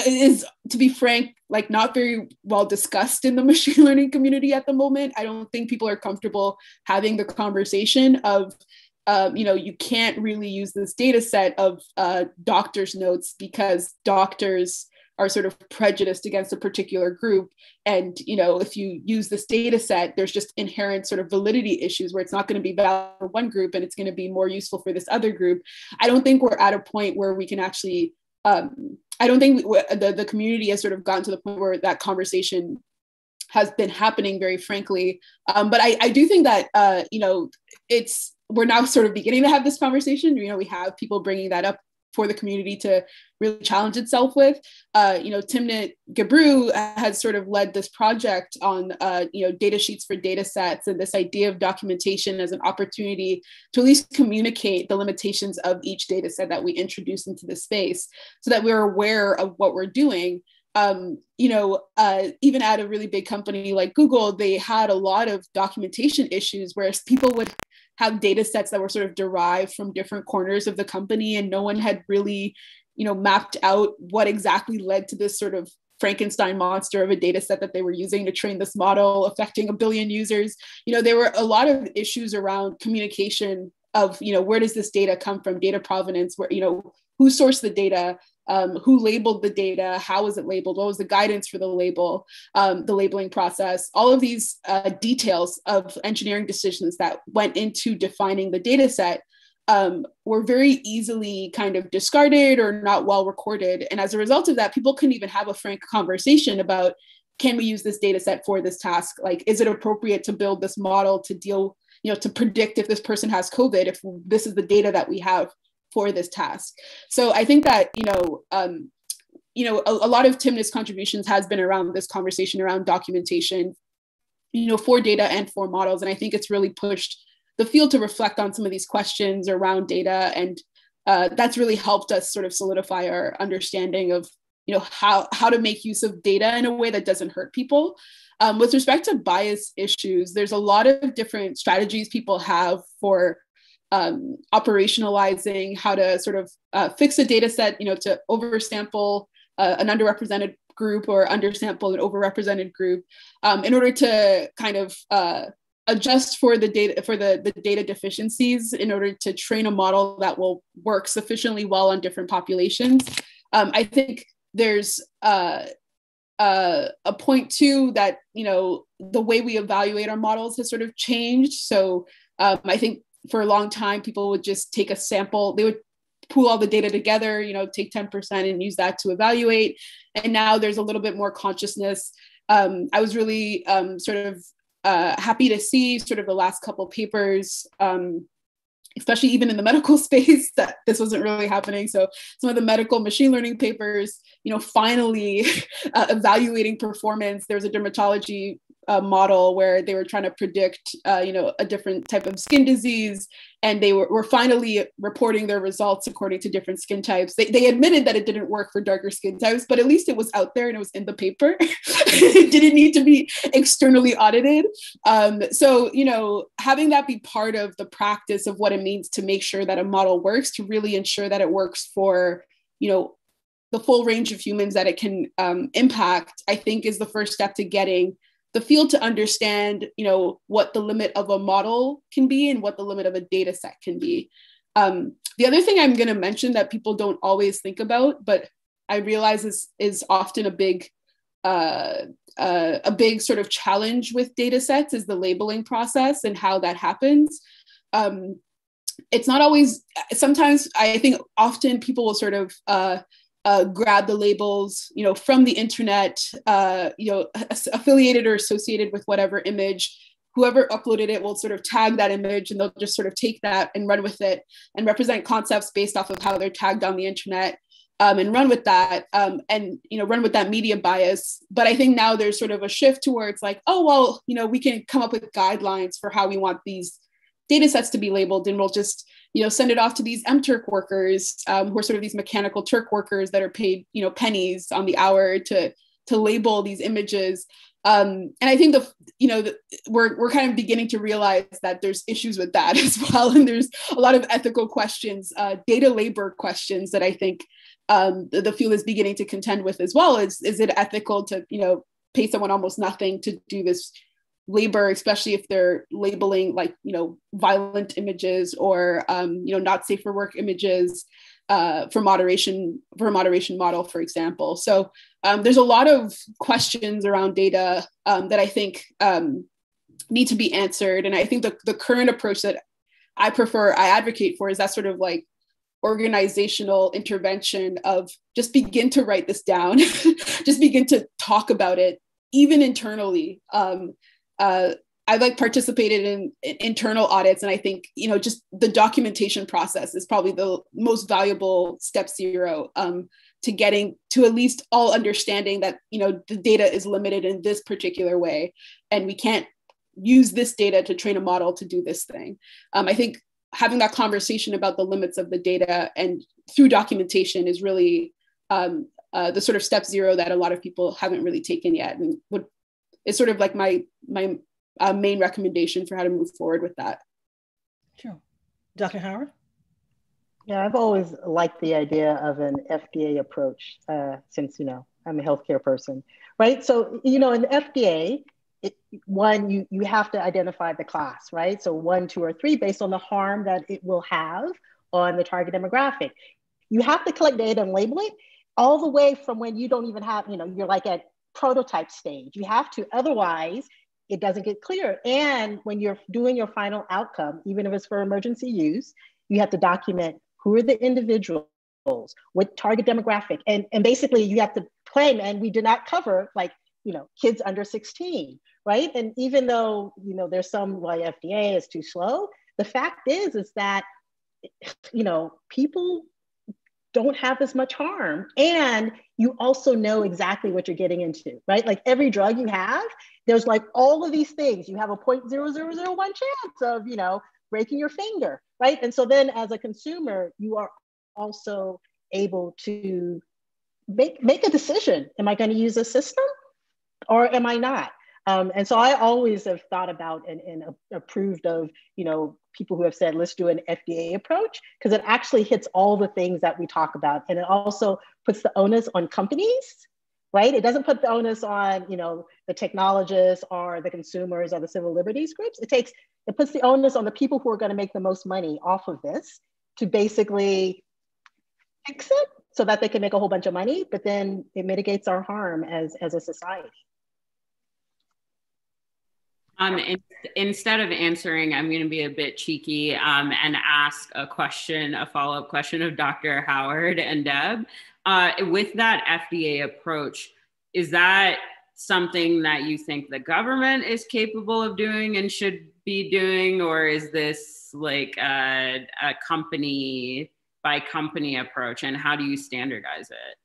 is to be frank like not very well discussed in the machine learning community at the moment. I don't think people are comfortable having the conversation of um, you know you can't really use this data set of uh, doctors notes because doctors are sort of prejudiced against a particular group. And you know if you use this data set there's just inherent sort of validity issues where it's not going to be valid for one group and it's going to be more useful for this other group. I don't think we're at a point where we can actually um, I don't think the, the community has sort of gotten to the point where that conversation has been happening very frankly. Um, but I, I do think that, uh, you know, it's, we're now sort of beginning to have this conversation. You know, we have people bringing that up for the community to really challenge itself with. Uh, you know, Timnit Gebru has sort of led this project on, uh, you know, data sheets for data sets and this idea of documentation as an opportunity to at least communicate the limitations of each data set that we introduce into the space so that we're aware of what we're doing. Um, you know, uh, even at a really big company like Google, they had a lot of documentation issues where people would have data sets that were sort of derived from different corners of the company and no one had really you know mapped out what exactly led to this sort of frankenstein monster of a data set that they were using to train this model affecting a billion users. You know there were a lot of issues around communication of you know where does this data come from? Data provenance where you know who sourced the data um, who labeled the data, how was it labeled, what was the guidance for the label, um, the labeling process, all of these uh, details of engineering decisions that went into defining the data set um, were very easily kind of discarded or not well recorded. And as a result of that, people couldn't even have a frank conversation about can we use this data set for this task? Like, is it appropriate to build this model to deal, you know, to predict if this person has COVID, if this is the data that we have for this task. So I think that, you know, um, you know, a, a lot of Timnit's contributions has been around this conversation around documentation, you know, for data and for models. And I think it's really pushed the field to reflect on some of these questions around data. And uh, that's really helped us sort of solidify our understanding of, you know, how, how to make use of data in a way that doesn't hurt people. Um, with respect to bias issues, there's a lot of different strategies people have for um, operationalizing how to sort of uh, fix a data set, you know, to oversample uh, an underrepresented group or undersample an overrepresented group um, in order to kind of uh, adjust for the data for the, the data deficiencies in order to train a model that will work sufficiently well on different populations. Um, I think there's uh, uh, a point too that you know the way we evaluate our models has sort of changed. So um, I think for a long time, people would just take a sample, they would pool all the data together, you know, take 10% and use that to evaluate. And now there's a little bit more consciousness. Um, I was really um, sort of uh, happy to see sort of the last couple papers, um, especially even in the medical space, that this wasn't really happening. So some of the medical machine learning papers, you know, finally uh, evaluating performance. There's a dermatology uh, model where they were trying to predict, uh, you know, a different type of skin disease, and they were, were finally reporting their results according to different skin types. They, they admitted that it didn't work for darker skin types, but at least it was out there and it was in the paper. it didn't need to be externally audited. Um, so, you know, having that be part of the practice of what it means to make sure that a model works, to really ensure that it works for, you know, the full range of humans that it can um, impact, I think is the first step to getting the field to understand, you know, what the limit of a model can be and what the limit of a data set can be. Um, the other thing I'm going to mention that people don't always think about, but I realize is is often a big uh, uh, a big sort of challenge with data sets is the labeling process and how that happens. Um, it's not always. Sometimes I think often people will sort of uh, uh, grab the labels, you know, from the internet, uh, you know, affiliated or associated with whatever image. Whoever uploaded it will sort of tag that image, and they'll just sort of take that and run with it and represent concepts based off of how they're tagged on the internet. Um, and run with that um, and you know run with that media bias but i think now there's sort of a shift towards like oh well you know we can come up with guidelines for how we want these data sets to be labeled and we'll just you know send it off to these mturk workers um, who are sort of these mechanical turk workers that are paid you know pennies on the hour to to label these images. Um, and i think the you know the, we're, we're kind of beginning to realize that there's issues with that as well. And there's a lot of ethical questions uh, data labor questions that i think um, the, the field is beginning to contend with as well. Is is it ethical to you know pay someone almost nothing to do this labor, especially if they're labeling like, you know, violent images or, um, you know, not safe for work images uh, for moderation, for a moderation model, for example. So um, there's a lot of questions around data um, that I think um, need to be answered. And I think the, the current approach that I prefer, I advocate for is that sort of like organizational intervention of just begin to write this down, just begin to talk about it, even internally. Um, uh, I've like participated in, in, internal audits, and I think you know just the documentation process is probably the most valuable step zero um, to getting to at least all understanding that you know the data is limited in this particular way, and we can't use this data to train a model to do this thing. Um, I think having that conversation about the limits of the data and through documentation is really um, uh, the sort of step zero that a lot of people haven't really taken yet, and would is sort of like my my uh, main recommendation for how to move forward with that. Sure. Dr. Howard? Yeah, I've always liked the idea of an FDA approach uh, since, you know, I'm a healthcare person, right? So, you know, in FDA, it, one, you, you have to identify the class, right? So one, two, or three based on the harm that it will have on the target demographic. You have to collect data and label it all the way from when you don't even have, you know, you're like at prototype stage. You have to, otherwise, it doesn't get clear. And when you're doing your final outcome, even if it's for emergency use, you have to document who are the individuals, what target demographic, and, and basically you have to claim, and we did not cover like, you know, kids under 16, right? And even though, you know, there's some like FDA is too slow, the fact is, is that, you know, people don't have as much harm. And you also know exactly what you're getting into, right? Like every drug you have, there's like all of these things. You have a 0.0001 chance of, you know, breaking your finger, right? And so then as a consumer, you are also able to make, make a decision. Am I going to use a system or am I not? Um, and so I always have thought about and, and approved of, you know, people who have said, let's do an FDA approach, because it actually hits all the things that we talk about. And it also puts the onus on companies, right? It doesn't put the onus on, you know, the technologists or the consumers or the civil liberties groups. It takes, it puts the onus on the people who are going to make the most money off of this to basically fix it so that they can make a whole bunch of money, but then it mitigates our harm as, as a society. Um, in, instead of answering, I'm going to be a bit cheeky um, and ask a question, a follow up question of Dr. Howard and Deb. Uh, with that FDA approach, is that something that you think the government is capable of doing and should be doing, or is this like a, a company by company approach? And how do you standardize it?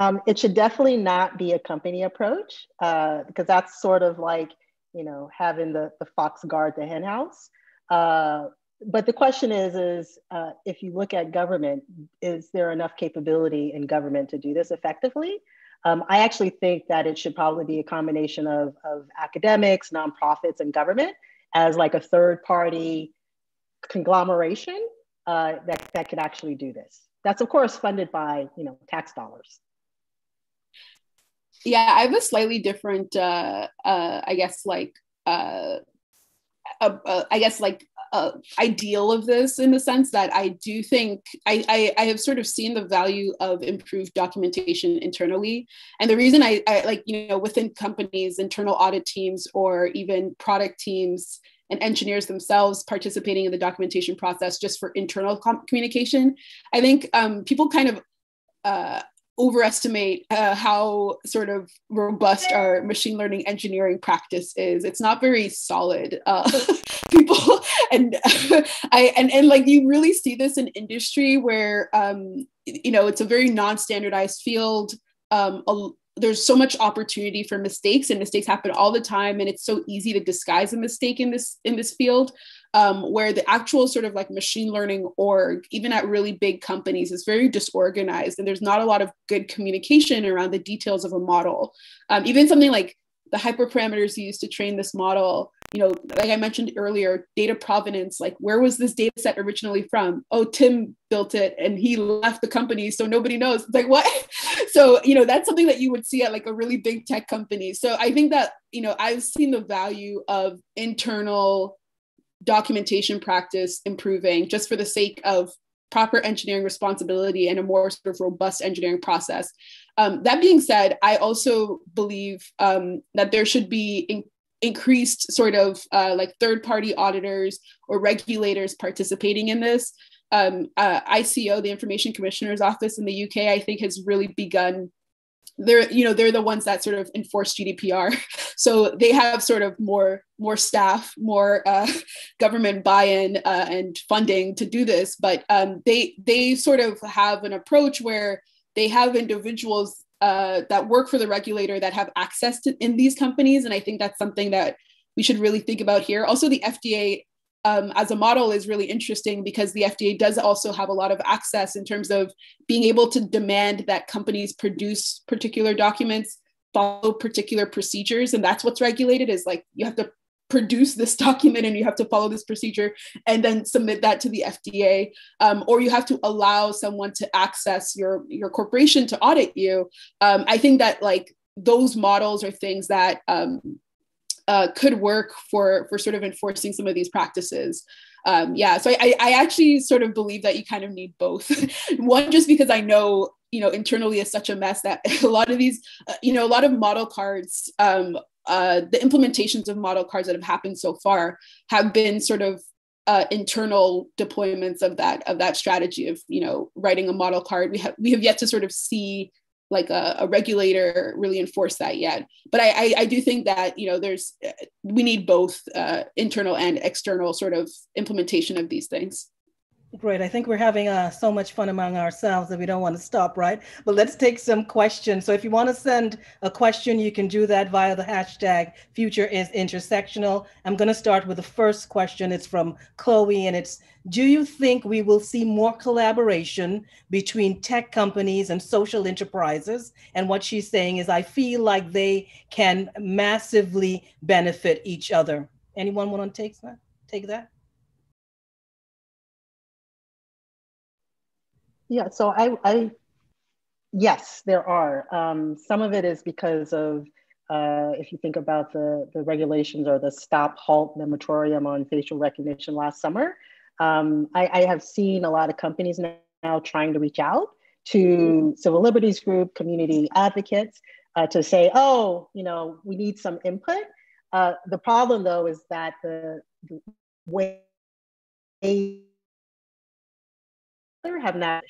Um, it should definitely not be a company approach uh, because that's sort of like, you know, having the, the fox guard the henhouse. Uh, but the question is, is uh, if you look at government, is there enough capability in government to do this effectively? Um, I actually think that it should probably be a combination of, of academics, nonprofits, and government as like a third party conglomeration uh, that, that could actually do this. That's of course funded by you know tax dollars. Yeah, I have a slightly different, uh, uh, I guess, like, uh, I guess, like, uh, ideal of this in the sense that I do think I, I, I have sort of seen the value of improved documentation internally, and the reason I, I like you know within companies, internal audit teams, or even product teams and engineers themselves participating in the documentation process just for internal com- communication. I think um, people kind of uh, overestimate uh, how sort of robust our machine learning engineering practice is. It's not very solid. Uh, people and I and and like you really see this in industry where um, you know it's a very non-standardized field. Um, a, there's so much opportunity for mistakes and mistakes happen all the time and it's so easy to disguise a mistake in this in this field um, where the actual sort of like machine learning org even at really big companies is very disorganized and there's not a lot of good communication around the details of a model um, even something like the hyperparameters used to train this model you know, like I mentioned earlier, data provenance, like where was this data set originally from? Oh, Tim built it and he left the company, so nobody knows. It's like, what? so, you know, that's something that you would see at like a really big tech company. So I think that, you know, I've seen the value of internal documentation practice improving just for the sake of proper engineering responsibility and a more sort of robust engineering process. Um, that being said, I also believe um, that there should be in- increased sort of uh, like third party auditors or regulators participating in this. Um, uh, ICO, the Information Commissioner's Office in the UK, I think has really begun. They're, you know, they're the ones that sort of enforce GDPR, so they have sort of more more staff, more uh, government buy-in uh, and funding to do this. But um, they they sort of have an approach where they have individuals uh, that work for the regulator that have access to in these companies. And i think that's something that we should really think about here. Also the fda um, as a model is really interesting because the fda does also have a lot of access in terms of being able to demand that companies produce particular documents follow particular procedures and that's what's regulated is like you have to produce this document and you have to follow this procedure and then submit that to the FDA, um, or you have to allow someone to access your your corporation to audit you. Um, I think that like those models are things that um, uh, could work for for sort of enforcing some of these practices. Um, yeah, so I, I actually sort of believe that you kind of need both. One, just because I know you know internally is such a mess that a lot of these uh, you know a lot of model cards um, uh, the implementations of model cards that have happened so far have been sort of uh, internal deployments of that of that strategy of you know writing a model card. We have we have yet to sort of see like a, a regulator really enforce that yet. But I, I, I do think that you know there's we need both uh, internal and external sort of implementation of these things. Great. I think we're having uh, so much fun among ourselves that we don't want to stop, right? But let's take some questions. So if you want to send a question, you can do that via the hashtag future is intersectional. I'm going to start with the first question. It's from Chloe and it's Do you think we will see more collaboration between tech companies and social enterprises? And what she's saying is, I feel like they can massively benefit each other. Anyone want to take that? Take that? Yeah, so I, I yes, there are. Um, some of it is because of uh, if you think about the, the regulations or the stop halt moratorium on facial recognition last summer, um, I, I, have seen a lot of companies now, now trying to reach out to civil liberties group, community advocates uh, to say, oh, you know, we need some input. Uh, the problem though is that the, the way have not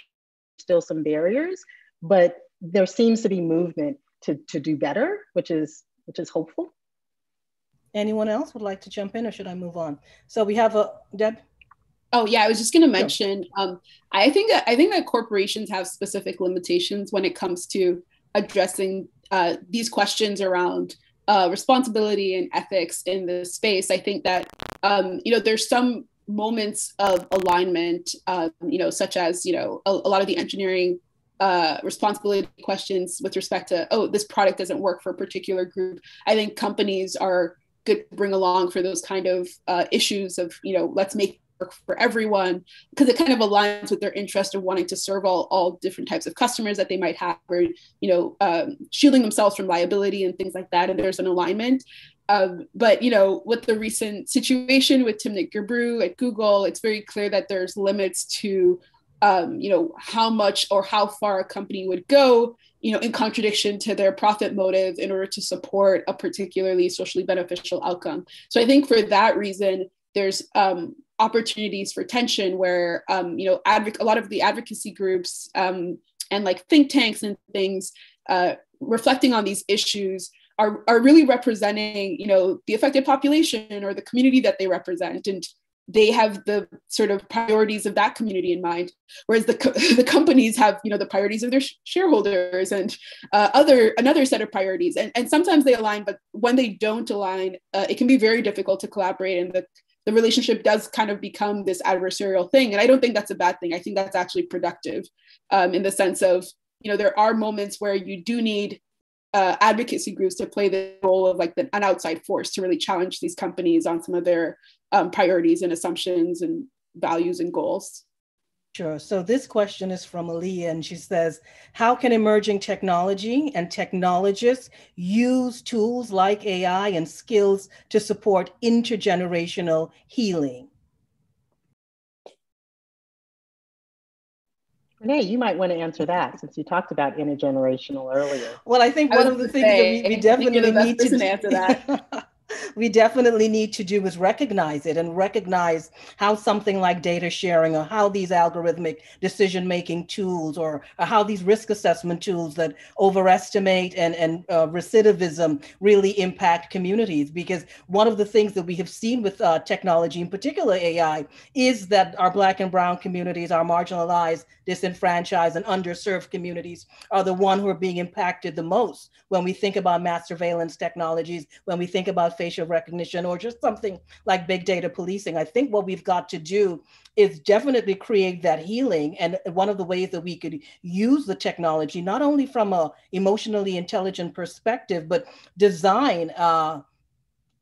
still some barriers, but there seems to be movement to, to do better, which is which is hopeful. Anyone else would like to jump in or should I move on? So we have a Deb. Oh yeah, I was just going to mention. Um, I think that I think that corporations have specific limitations when it comes to addressing uh, these questions around uh, responsibility and ethics in the space. I think that um, you know there's some moments of alignment, um, you know, such as you know a, a lot of the engineering uh, responsibility questions with respect to oh this product doesn't work for a particular group. I think companies are good to bring along for those kind of uh, issues of you know let's make work for everyone because it kind of aligns with their interest of wanting to serve all, all different types of customers that they might have or you know um, shielding themselves from liability and things like that and there's an alignment um, but you know with the recent situation with timnit gebru at google it's very clear that there's limits to um, you know how much or how far a company would go you know in contradiction to their profit motive in order to support a particularly socially beneficial outcome. So i think for that reason there's um, opportunities for tension where um, you know advoc- a lot of the advocacy groups um, and like think tanks and things uh, reflecting on these issues are, are really representing you know the affected population or the community that they represent. And they have the sort of priorities of that community in mind. Whereas the, co- the companies have you know the priorities of their sh- shareholders and uh, other another set of priorities. And, and sometimes they align but when they don't align uh, it can be very difficult to collaborate and the the relationship does kind of become this adversarial thing. And i don't think that's a bad thing. I think that's actually productive um, in the sense of you know there are moments where you do need uh, advocacy groups to play the role of like the, an outside force to really challenge these companies on some of their um, priorities and assumptions and values and goals Sure. So this question is from Aaliyah, and she says, How can emerging technology and technologists use tools like AI and skills to support intergenerational healing? Renee, you might want to answer that since you talked about intergenerational earlier. Well, I think one of the things say, that we, we definitely need to answer that. we definitely need to do is recognize it and recognize how something like data sharing or how these algorithmic decision making tools or, or, how these risk assessment tools that overestimate and, and uh, recidivism really impact communities. Because one of the things that we have seen with uh, technology, in particular AI, is that our Black and Brown communities, our marginalized, disenfranchised, and underserved communities are the one who are being impacted the most when we think about mass surveillance technologies, when we think about facial recognition or just something like big data policing. I think what we've got to do is definitely create that healing. And one of the ways that we could use the technology, not only from a emotionally intelligent perspective, but design uh,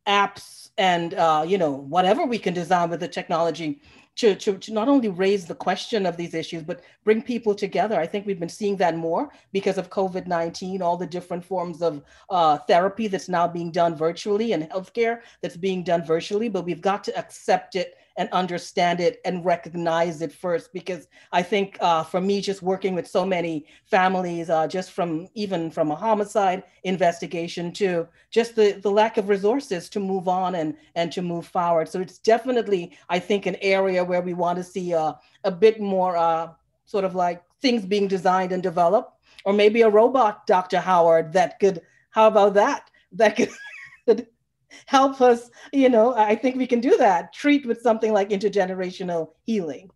apps and uh, you know whatever we can design with the technology to, to, to not only raise the question of these issues, but bring people together. I think we've been seeing that more because of COVID 19, all the different forms of uh, therapy that's now being done virtually and healthcare that's being done virtually, but we've got to accept it and understand it and recognize it first. Because I think uh, for me, just working with so many families, uh, just from even from a homicide investigation to just the, the lack of resources to move on and, and to move forward. So it's definitely, I think, an area where we want to see a, a bit more uh, sort of like things being designed and developed, or maybe a robot, Dr. Howard, that could, how about that? That could help us, you know, I think we can do that, treat with something like intergenerational healing.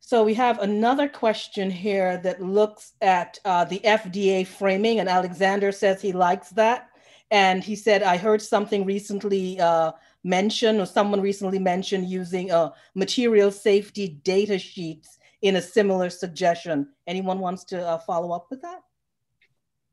So we have another question here that looks at uh, the FDA framing, and Alexander says he likes that. And he said, I heard something recently uh, mentioned, or someone recently mentioned using uh, material safety data sheets in a similar suggestion. Anyone wants to uh, follow up with that?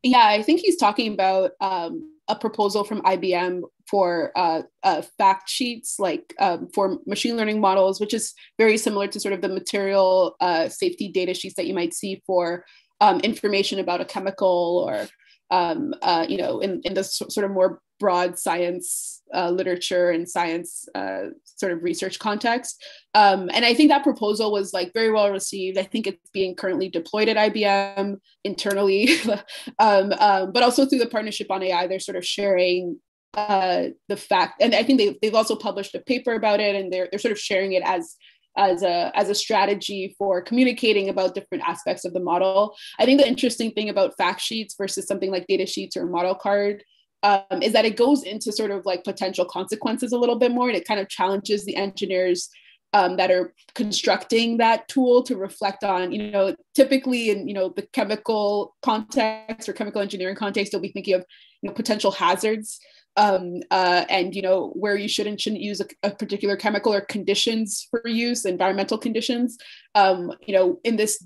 Yeah, I think he's talking about um, a proposal from IBM for uh, uh, fact sheets, like um, for machine learning models, which is very similar to sort of the material uh, safety data sheets that you might see for um, information about a chemical or um, uh, you know, in, in the sort of more broad science uh, literature and science uh, sort of research context. Um, and I think that proposal was like very well received. I think it's being currently deployed at IBM internally, um, um, but also through the partnership on AI, they're sort of sharing uh, the fact, and I think they, they've also published a paper about it, and they're, they're sort of sharing it as as a as a strategy for communicating about different aspects of the model. I think the interesting thing about fact sheets versus something like data sheets or model card um, is that it goes into sort of like potential consequences a little bit more, and it kind of challenges the engineers. um, that are constructing that tool to reflect on, you know, typically in, you know, the chemical context or chemical engineering context, you'll be thinking of, you know, potential hazards um, uh, and, you know, where you should and shouldn't use a, a, particular chemical or conditions for use, environmental conditions. Um, you know, in this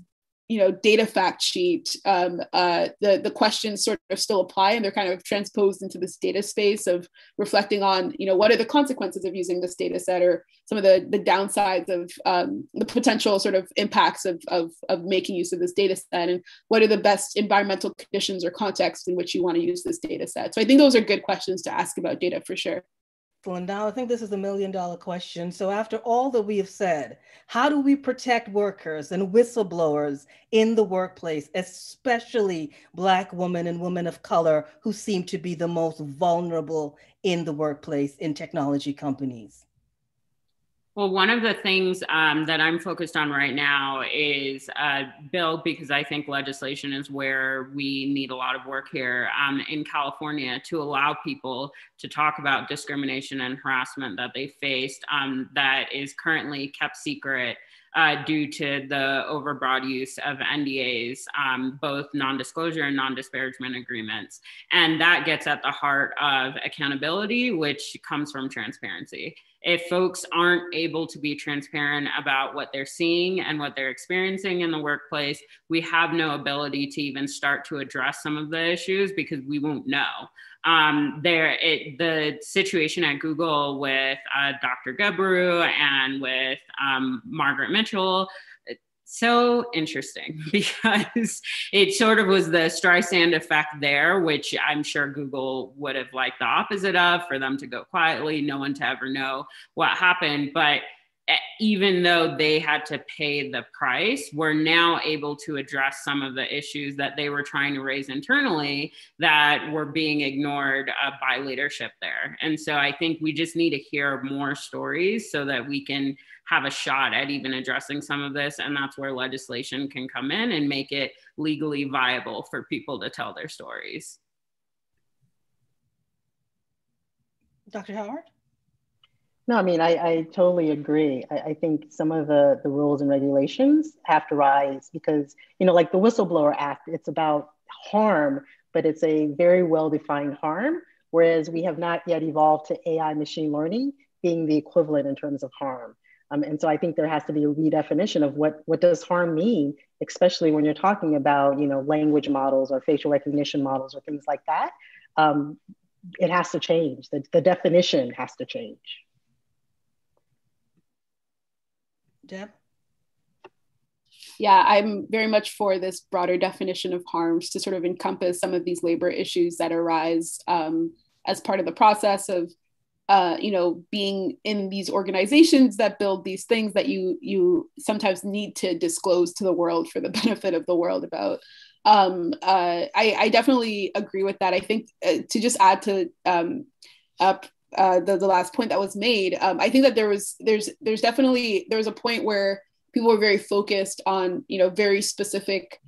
you know data fact sheet um, uh, the the questions sort of still apply and they're kind of transposed into this data space of reflecting on you know what are the consequences of using this data set or some of the the downsides of um, the potential sort of impacts of, of of making use of this data set and what are the best environmental conditions or contexts in which you want to use this data set. So i think those are good questions to ask about data for sure Excellent. Now, I think this is a million dollar question. So, after all that we have said, how do we protect workers and whistleblowers in the workplace, especially Black women and women of color who seem to be the most vulnerable in the workplace in technology companies? Well, one of the things um, that I'm focused on right now is a bill because I think legislation is where we need a lot of work here um, in California to allow people to talk about discrimination and harassment that they faced um, that is currently kept secret. Uh, due to the overbroad use of NDAs, um, both non disclosure and non disparagement agreements. And that gets at the heart of accountability, which comes from transparency if folks aren't able to be transparent about what they're seeing and what they're experiencing in the workplace, we have no ability to even start to address some of the issues because we won't know. Um, there, it, the situation at Google with uh, Dr. Gebru and with um, Margaret Mitchell so interesting because it sort of was the Streisand effect there, which I'm sure Google would have liked the opposite of for them to go quietly, no one to ever know what happened. But even though they had to pay the price, we're now able to address some of the issues that they were trying to raise internally that were being ignored uh, by leadership there. And so I think we just need to hear more stories so that we can have a shot at even addressing some of this. And that's where legislation can come in and make it legally viable for people to tell their stories. Dr. Howard? No, I mean, I, I totally agree. I, I, think some of the, the rules and regulations have to rise because, you know, like the Whistleblower Act, it's about harm, but it's a very well defined harm, whereas we have not yet evolved to AI machine learning being the equivalent in terms of harm. Um, and so I think there has to be a redefinition of what, what does harm mean, especially when you're talking about, you know, language models or facial recognition models or things like that. Um, it has to change. The, the definition has to change. Deb? Yeah, I'm very much for this broader definition of harms to sort of encompass some of these labor issues that arise um, as part of the process of uh, you know being in these organizations that build these things that you you sometimes need to disclose to the world for the benefit of the world about um, uh, I, I, definitely agree with that i think uh, to just add to um, up uh, the, the last point that was made um, i think that there was there's there's definitely there was a point where people were very focused on you know very specific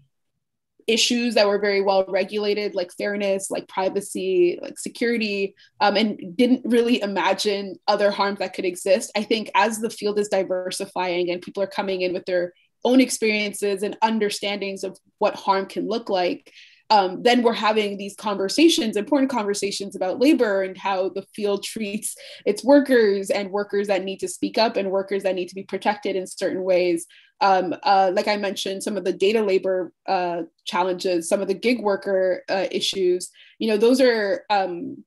issues that were very well regulated, like fairness, like privacy, like security, um, and didn't really imagine other harms that could exist. I think as the field is diversifying and people are coming in with their own experiences and understandings of what harm can look like, um, then we're having these conversations, important conversations about labor and how the field treats its workers and workers that need to speak up and workers that need to be protected in certain ways. Um, uh, like I mentioned, some of the data labor uh, challenges, some of the gig worker uh, issues, you know, those are um,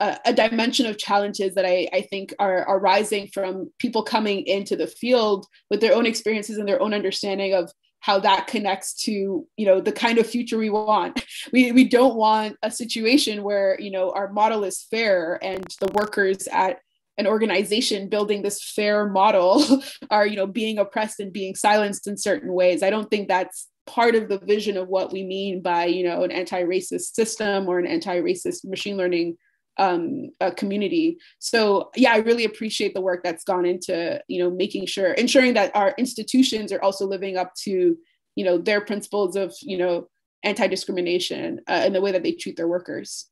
a, a, dimension of challenges that I, I think are, are rising from people coming into the field with their own experiences and their own understanding of how that connects to you know the kind of future we want. We, we don't want a situation where you know our model is fair and the workers at an organization building this fair model are you know being oppressed and being silenced in certain ways. I don't think that's part of the vision of what we mean by you know an anti-racist system or an anti-racist machine learning um, community. So yeah, I really appreciate the work that's gone into you know making sure ensuring that our institutions are also living up to you know their principles of you know anti-discrimination uh, in the way that they treat their workers.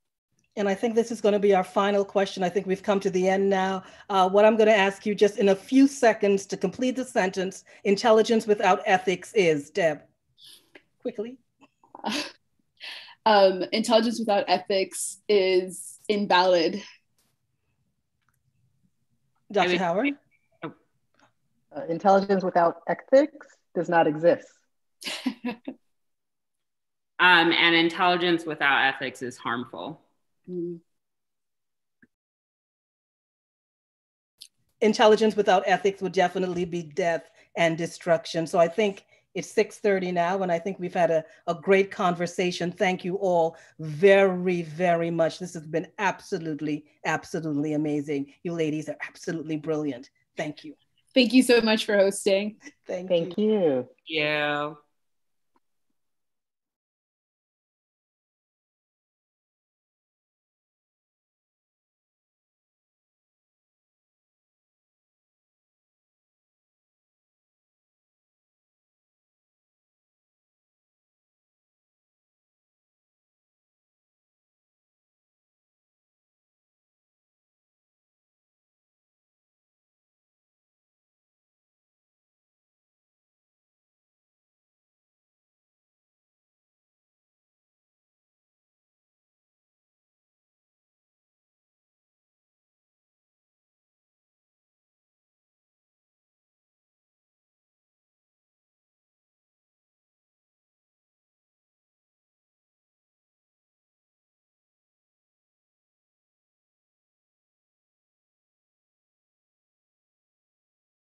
And I think this is going to be our final question. I think we've come to the end now. Uh, what I'm going to ask you just in a few seconds to complete the sentence intelligence without ethics is, Deb, quickly. Um, intelligence without ethics is invalid. Dr. Howard? Uh, intelligence without ethics does not exist. um, and intelligence without ethics is harmful. Mm. Intelligence without ethics would definitely be death and destruction. So I think it's 6.30 now, and I think we've had a, a great conversation. Thank you all very, very much. This has been absolutely, absolutely amazing. You ladies are absolutely brilliant. Thank you. Thank you so much for hosting. Thank, Thank you. you. Yeah.